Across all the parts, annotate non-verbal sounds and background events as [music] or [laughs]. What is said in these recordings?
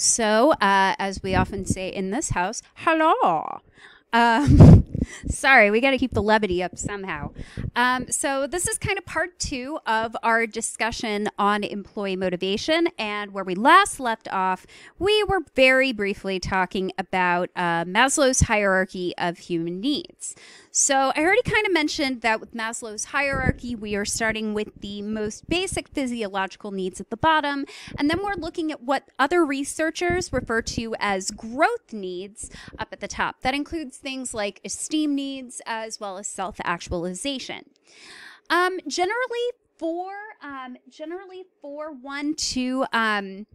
So, uh, as we often say in this house, hello. Um, sorry, we got to keep the levity up somehow. Um, so, this is kind of part two of our discussion on employee motivation. And where we last left off, we were very briefly talking about uh, Maslow's hierarchy of human needs. So, I already kind of mentioned that with Maslow's hierarchy, we are starting with the most basic physiological needs at the bottom, and then we're looking at what other researchers refer to as growth needs up at the top. That includes things like esteem needs as well as self actualization. Um, generally, for um, generally for one to um,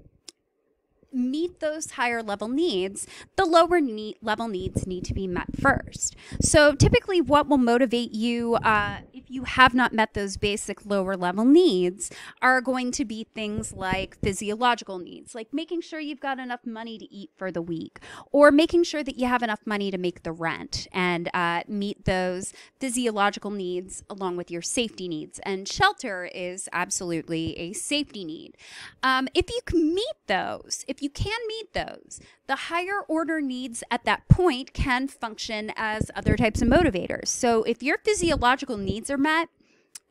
meet those higher level needs, the lower need, level needs need to be met first. So, typically, what will motivate you uh, if you have not met those basic lower level needs are going to be things like physiological needs, like making sure you've got enough money to eat for the week, or making sure that you have enough money to make the rent and uh, meet those physiological needs along with your safety needs. And shelter is absolutely a safety need. Um, if you can meet those, if you you can meet those. The higher order needs at that point can function as other types of motivators. So if your physiological needs are met,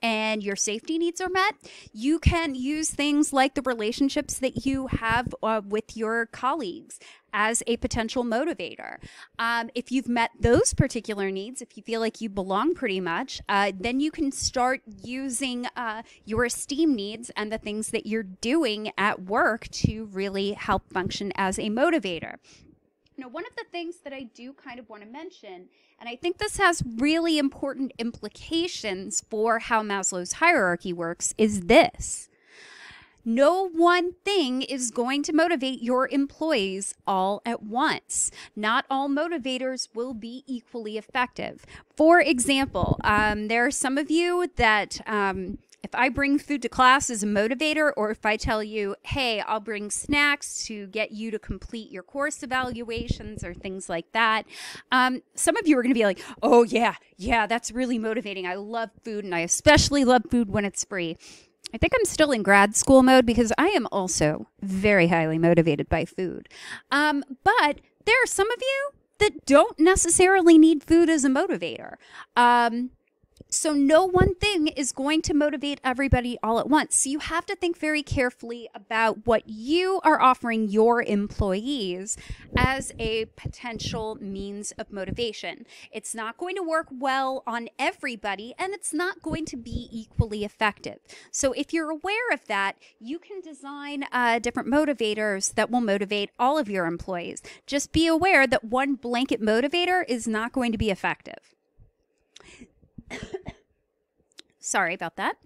and your safety needs are met, you can use things like the relationships that you have uh, with your colleagues as a potential motivator. Um, if you've met those particular needs, if you feel like you belong pretty much, uh, then you can start using uh, your esteem needs and the things that you're doing at work to really help function as a motivator. Now, one of the things that I do kind of want to mention, and I think this has really important implications for how Maslow's hierarchy works, is this. No one thing is going to motivate your employees all at once. Not all motivators will be equally effective. For example, um, there are some of you that um, if I bring food to class as a motivator, or if I tell you, hey, I'll bring snacks to get you to complete your course evaluations or things like that, um, some of you are going to be like, oh, yeah, yeah, that's really motivating. I love food, and I especially love food when it's free. I think I'm still in grad school mode because I am also very highly motivated by food. Um, but there are some of you that don't necessarily need food as a motivator. Um, so, no one thing is going to motivate everybody all at once. So, you have to think very carefully about what you are offering your employees as a potential means of motivation. It's not going to work well on everybody, and it's not going to be equally effective. So, if you're aware of that, you can design uh, different motivators that will motivate all of your employees. Just be aware that one blanket motivator is not going to be effective. Sorry about that.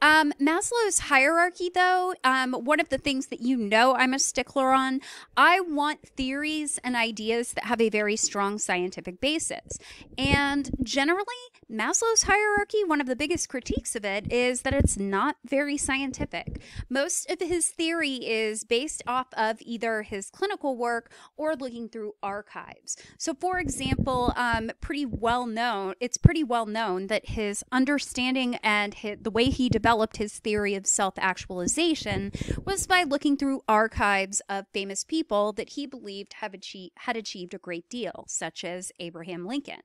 Um, Maslow's hierarchy, though, um, one of the things that you know I'm a stickler on, I want theories and ideas that have a very strong scientific basis. And generally, Maslow's hierarchy, one of the biggest critiques of it is that it's not very scientific. Most of his theory is based off of either his clinical work or looking through archives. So, for example, um, pretty well known, it's pretty well known that his understanding and his, the way he developed his theory of self actualization was by looking through archives of famous people that he believed have achieved, had achieved a great deal, such as Abraham Lincoln.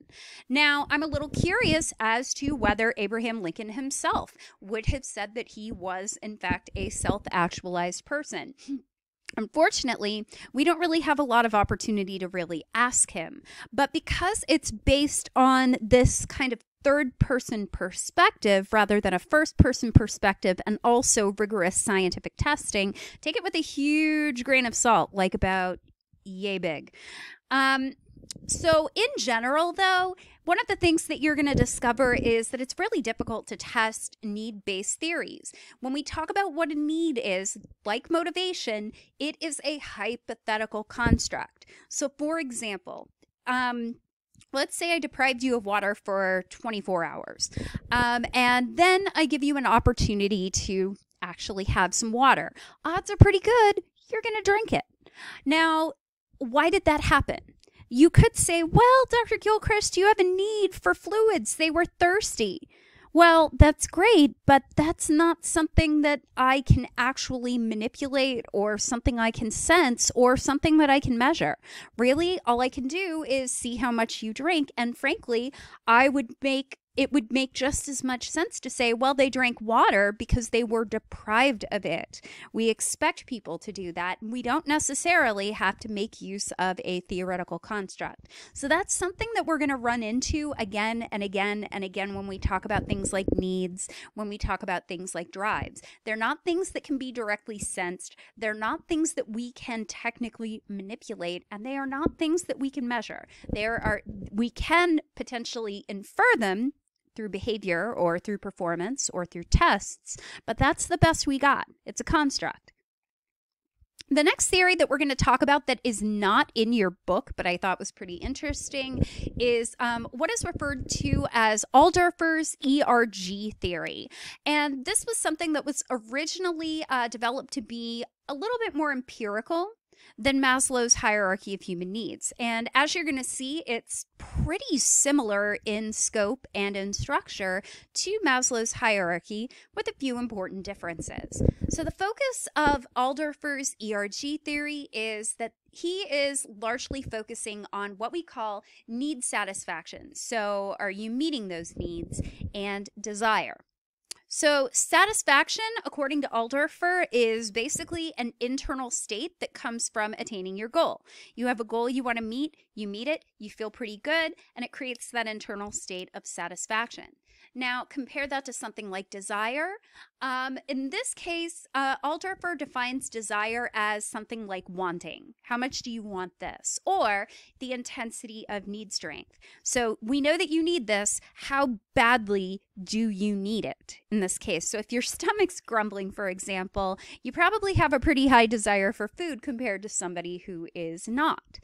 Now, I'm a little curious as to whether Abraham Lincoln himself would have said that he was, in fact, a self actualized person. Unfortunately, we don't really have a lot of opportunity to really ask him. But because it's based on this kind of third person perspective rather than a first person perspective and also rigorous scientific testing, take it with a huge grain of salt, like about yay big. Um, so, in general, though, one of the things that you're going to discover is that it's really difficult to test need based theories. When we talk about what a need is, like motivation, it is a hypothetical construct. So, for example, um, let's say I deprived you of water for 24 hours, um, and then I give you an opportunity to actually have some water. Odds are pretty good you're going to drink it. Now, why did that happen? You could say, well, Dr. Gilchrist, you have a need for fluids. They were thirsty. Well, that's great, but that's not something that I can actually manipulate or something I can sense or something that I can measure. Really, all I can do is see how much you drink. And frankly, I would make it would make just as much sense to say, well, they drank water because they were deprived of it. We expect people to do that, we don't necessarily have to make use of a theoretical construct. So that's something that we're going to run into again and again and again when we talk about things like needs, when we talk about things like drives. They're not things that can be directly sensed, they're not things that we can technically manipulate, and they are not things that we can measure. There are we can potentially infer them through behavior or through performance or through tests, but that's the best we got. It's a construct. The next theory that we're going to talk about that is not in your book, but I thought was pretty interesting, is um, what is referred to as Alderfer's ERG theory. And this was something that was originally uh, developed to be a little bit more empirical than Maslow's hierarchy of human needs. And as you're going to see, it's pretty similar in scope and in structure to Maslow's hierarchy with a few important differences. So, the focus of Alderfer's ERG theory is that he is largely focusing on what we call need satisfaction. So, are you meeting those needs and desire? So, satisfaction, according to Alderfer, is basically an internal state that comes from attaining your goal. You have a goal you want to meet, you meet it, you feel pretty good, and it creates that internal state of satisfaction. Now, compare that to something like desire. Um, in this case, uh, Alderfer defines desire as something like wanting. How much do you want this? Or the intensity of need strength. So we know that you need this. How badly do you need it in this case? So if your [laughs] stomach's grumbling, for example, you probably have a pretty high desire for food compared to somebody who is not.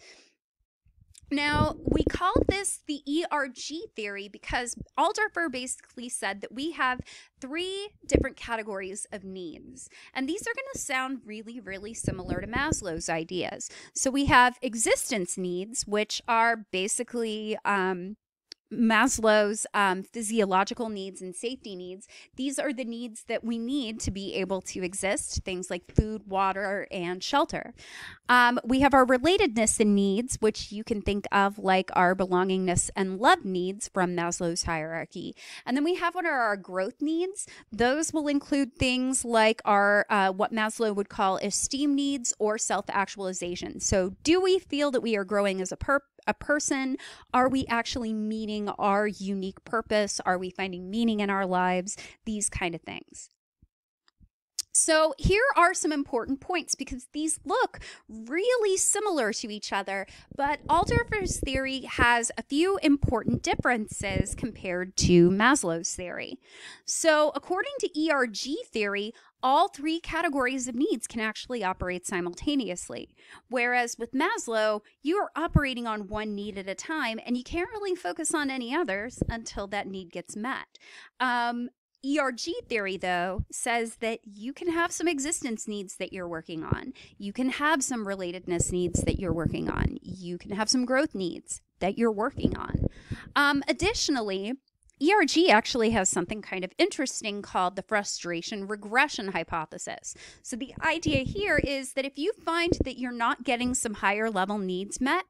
Now, we call this the ERG theory because Alderfer basically said that we have three different categories of needs. And these are going to sound really, really similar to Maslow's ideas. So we have existence needs, which are basically um, Maslow's um, physiological needs and safety needs, these are the needs that we need to be able to exist, things like food, water, and shelter. Um, we have our relatedness and needs, which you can think of like our belongingness and love needs from Maslow's hierarchy. And then we have what are our growth needs. Those will include things like our uh, what Maslow would call esteem needs or self actualization. So, do we feel that we are growing as a per- a person? Are we actually meeting our unique purpose? Are we finding meaning in our lives? These kind of things. So, here are some important points because these look really similar to each other, but Alderfer's theory has a few important differences compared to Maslow's theory. So, according to ERG theory, all three categories of needs can actually operate simultaneously. Whereas with Maslow, you are operating on one need at a time and you can't really focus on any others until that need gets met. Um, ERG theory, though, says that you can have some existence needs that you're working on. You can have some relatedness needs that you're working on. You can have some growth needs that you're working on. Um, additionally, ERG actually has something kind of interesting called the frustration regression hypothesis. So, the idea here is that if you find that you're not getting some higher level needs met,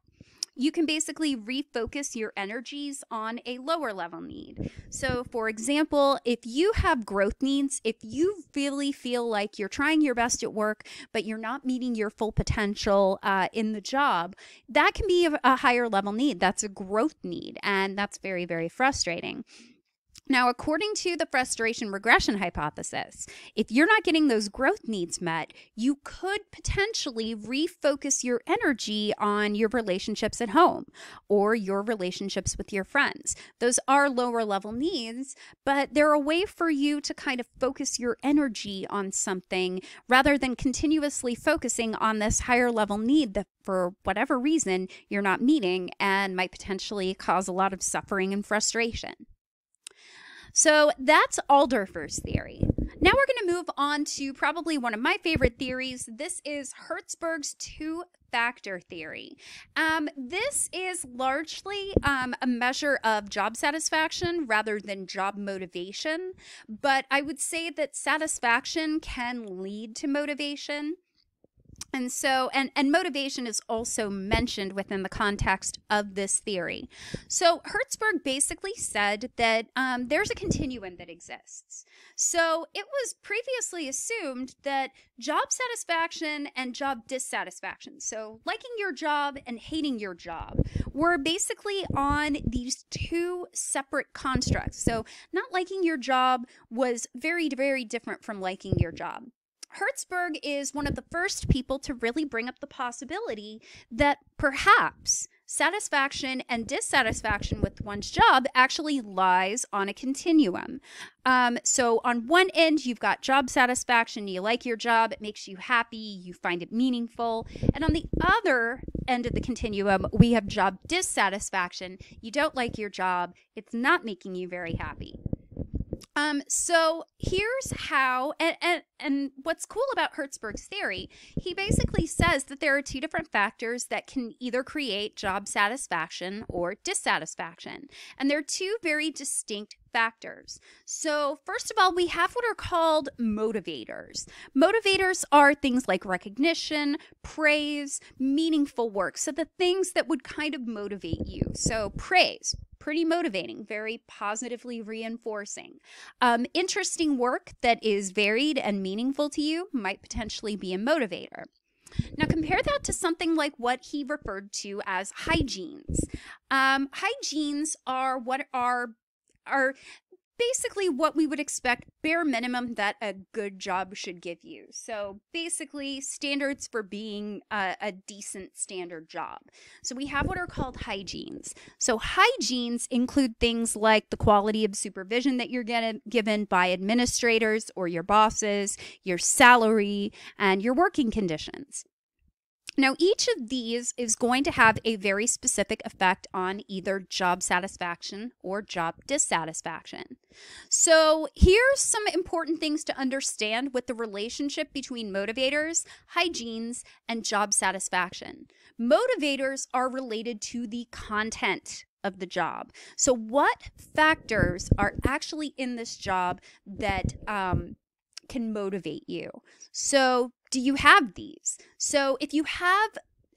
you can basically refocus your energies on a lower level need. So, for example, if you have growth needs, if you really feel like you're trying your best at work, but you're not meeting your full potential uh, in the job, that can be a, a higher level need. That's a growth need, and that's very, very frustrating. Now, according to the frustration regression hypothesis, if you're not getting those growth needs met, you could potentially refocus your energy on your relationships at home or your relationships with your friends. Those are lower level needs, but they're a way for you to kind of focus your energy on something rather than continuously focusing on this higher level need that for whatever reason you're not meeting and might potentially cause a lot of suffering and frustration. So that's Alderfer's theory. Now we're going to move on to probably one of my favorite theories. This is Herzberg's two factor theory. Um, this is largely um, a measure of job satisfaction rather than job motivation, but I would say that satisfaction can lead to motivation. And so, and, and motivation is also mentioned within the context of this theory. So, Herzberg basically said that um, there's a continuum that exists. So, it was previously assumed that job satisfaction and job dissatisfaction, so liking your job and hating your job, were basically on these two separate constructs. So, not liking your job was very, very different from liking your job. Herzberg is one of the first people to really bring up the possibility that perhaps satisfaction and dissatisfaction with one's job actually lies on a continuum. Um, so, on one end, you've got job satisfaction, you like your job, it makes you happy, you find it meaningful. And on the other end of the continuum, we have job dissatisfaction. You don't like your job, it's not making you very happy. Um, so here's how, and, and, and what's cool about Herzberg's theory, he basically says that there are two different factors that can either create job satisfaction or dissatisfaction. And they're two very distinct factors. So, first of all, we have what are called motivators. Motivators are things like recognition, praise, meaningful work. So, the things that would kind of motivate you. So, praise, pretty motivating, very positively reinforcing. Um, interesting work that is varied and meaningful to you might potentially be a motivator. Now, compare that to something like what he referred to as hygienes. Um, hygienes are what are are basically what we would expect bare minimum that a good job should give you. So basically standards for being a, a, decent standard job. So we have what are called hygienes. So hygienes include things like the quality of supervision that you're getting, given by administrators or your bosses, your salary, and your working conditions. Now, each of these is going to have a very specific effect on either job satisfaction or job dissatisfaction. So, here's some important things to understand with the relationship between motivators, hygienes, and job satisfaction. Motivators are related to the content of the job. So, what factors are actually in this job that um, can motivate you? So, do you have these? So if you have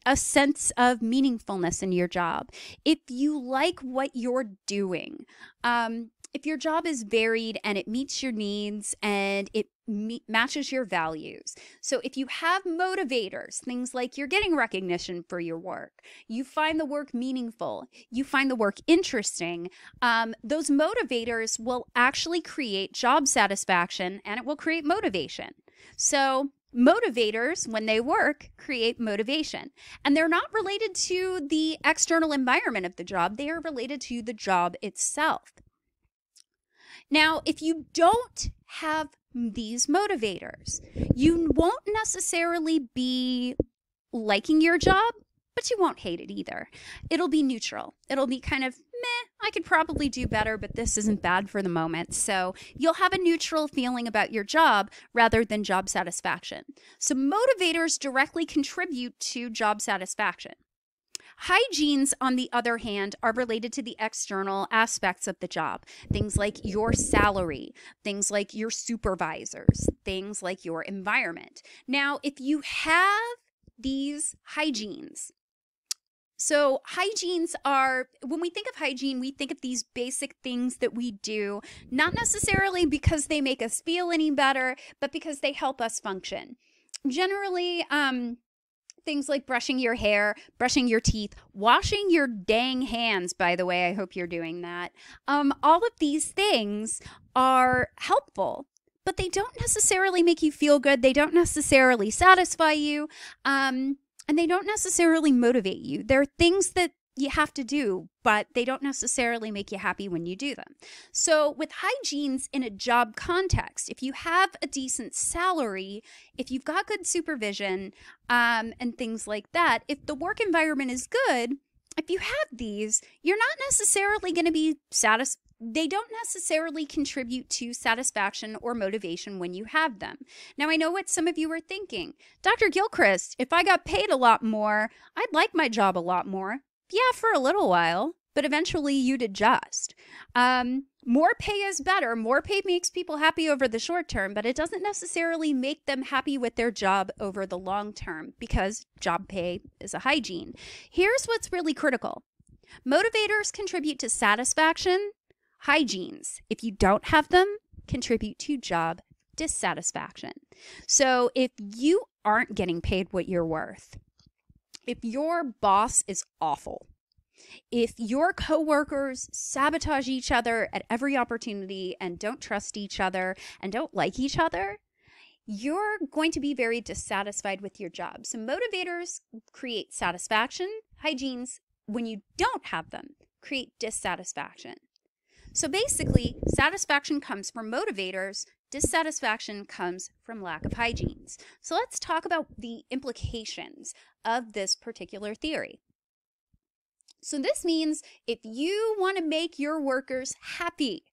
a sense of meaningfulness in your job, if you like what you're doing, um, if your job is varied and it meets your needs and it me- matches your values. So if you have motivators, things like you're getting recognition for your work, you find the work meaningful, you find the work interesting, um, those motivators will actually create job satisfaction and it will create motivation. So motivators, when they work, create motivation. And they're not related to the external environment of the job, they are related to the job itself. Now, if you don't have these motivators, you won't necessarily be liking your job, but you won't hate it either. It'll be neutral. It'll be kind of meh, I could probably do better, but this isn't bad for the moment. So you'll have a neutral feeling about your job rather than job satisfaction. So motivators directly contribute to job satisfaction. Hygienes, on the other hand, are related to the external aspects of the job. Things like your salary, things like your supervisors, things like your environment. Now, if you have these hygienes, so, hygienes are, when we think of hygiene, we think of these basic things that we do, not necessarily because they make us feel any better, but because they help us function. Generally, um, things like brushing your hair, brushing your teeth, washing your dang hands, by the way, I hope you're doing that. Um, all of these things are helpful but they don't necessarily make you feel good. They don't necessarily satisfy you. Um, and they don't necessarily motivate you. They're things that you have to do, but they don't necessarily make you happy when you do them. So, with hygienes in a job context, if you have a decent salary, if you've got good supervision, um, and things like that, if the work environment is good, if you have these, you're not necessarily going to be satisfied. they don't necessarily contribute to satisfaction or motivation when you have them. Now, I know what some of you are thinking. Dr. Gilchrist, if I got paid a lot more, I'd like my job a lot more. Yeah, for a little while, but eventually you'd adjust. Um, more pay is better. More pay makes people happy over the short term, but it doesn't necessarily make them happy with their job over the long term because job pay is a hygiene. Here's what's really critical motivators contribute to satisfaction, hygienes, if you don't have them, contribute to job dissatisfaction. So if you aren't getting paid what you're worth, if your boss is awful, if your coworkers sabotage each other at every opportunity and don't trust each other and don't like each other, you're going to be very dissatisfied with your job. So, motivators create satisfaction, hygienes, when you don't have them, create dissatisfaction. So, basically, satisfaction comes from motivators, dissatisfaction comes from lack of hygienes. So, let's talk about the implications of this particular theory. So this means if you want to make your workers happy,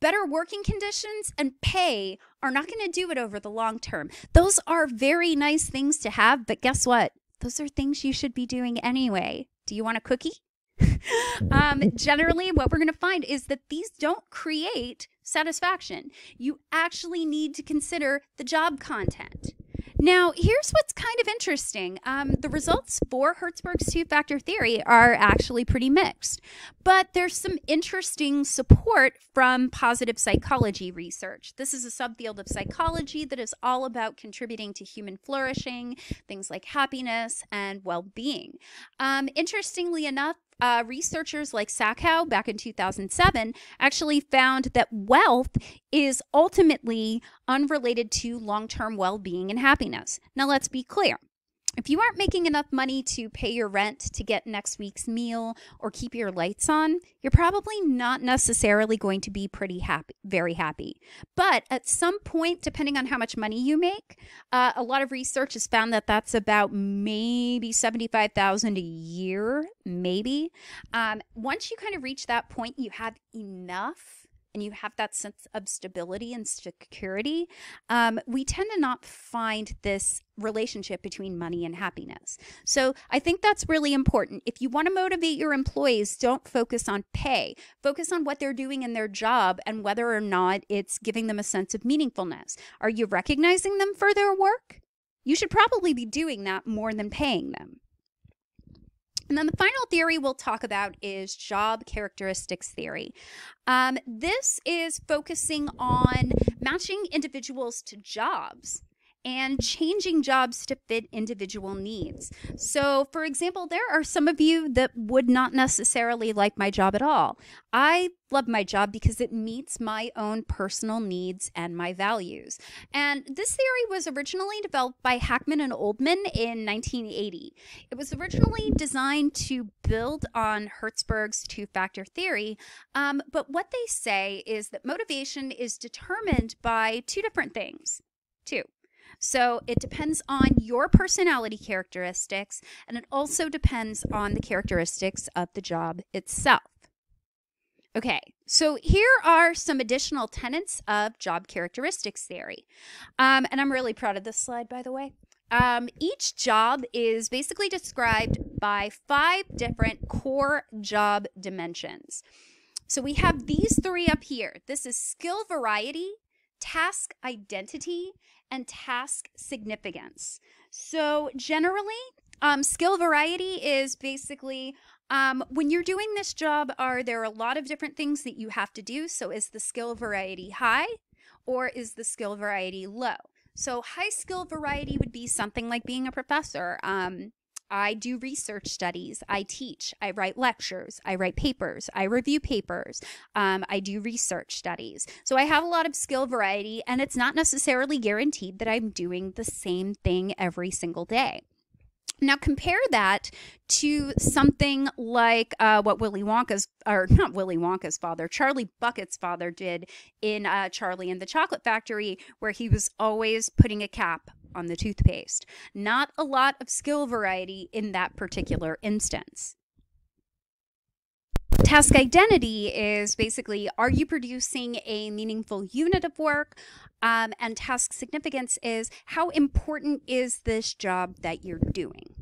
better working conditions and pay are not going to do it over the long term. Those are very nice things to have, but guess what? Those are things you should be doing anyway. Do you want a cookie? [laughs] um, [laughs] generally, what we're going to find is that these don't create satisfaction. You actually need to consider the job content. Now, here's what's kind of interesting. Um, the results for Herzberg's two factor theory are actually pretty mixed, but there's some interesting support from positive psychology research. This is a subfield of psychology that is all about contributing to human flourishing, things like happiness and well being. Um, interestingly enough, uh, researchers like Sackhow back in 2007 actually found that wealth is ultimately unrelated to long term well being and happiness. Now, let's be clear if you aren't making enough money to pay your rent, to get next week's meal, or keep your lights on, you're probably not necessarily going to be pretty happy, very happy. But at some point, depending on how much money you make, uh, a lot of research has found that that's about maybe seventy-five thousand a year, maybe. Um, once you kind of reach that point, you have enough and you have that sense of stability and security, um, we tend to not find this relationship between money and happiness. So I think that's really important. If you want to motivate your employees, don't focus on pay. Focus on what they're doing in their job and whether or not it's giving them a sense of meaningfulness. Are you recognizing them for their work? You should probably be doing that more than paying them. And then the final theory we'll talk about is job characteristics theory. Um, this is focusing on matching individuals to jobs and changing jobs to fit individual needs. So, for example, there are some of you that would not necessarily like my job at all. I love my job because it meets my own personal needs and my values. And this theory was originally developed by Hackman and Oldham in 1980. It was originally designed to build on Herzberg's two factor theory, um, but what they say is that motivation is determined by two different things. Two. So it depends on your personality characteristics, and it also depends on the characteristics of the job itself. Okay, so here are some additional tenets of job characteristics theory. Um, and I'm really proud of this slide, by the way. Um, each job is basically described by five different core job dimensions. So we have these three up here. This is skill variety, task identity, and task significance. So, generally, um, skill variety is basically um, when you're doing this job, are there a lot of different things that you have to do? So, is the skill variety high or is the skill variety low? So, high skill variety would be something like being a professor. Um, I do research studies. I teach. I write lectures. I write papers. I review papers. Um, I do research studies. So I have a lot of skill variety, and it's not necessarily guaranteed that I'm doing the same thing every single day. Now compare that to something like uh, what Willy Wonka's, or [laughs] not Willy Wonka's father, Charlie Bucket's father did in uh, Charlie and the Chocolate Factory, where he was always putting a cap on the toothpaste. Not a lot of skill variety in that particular instance. Task identity is basically are you producing a meaningful unit of work? Um, and task significance is how important is this job that you're doing?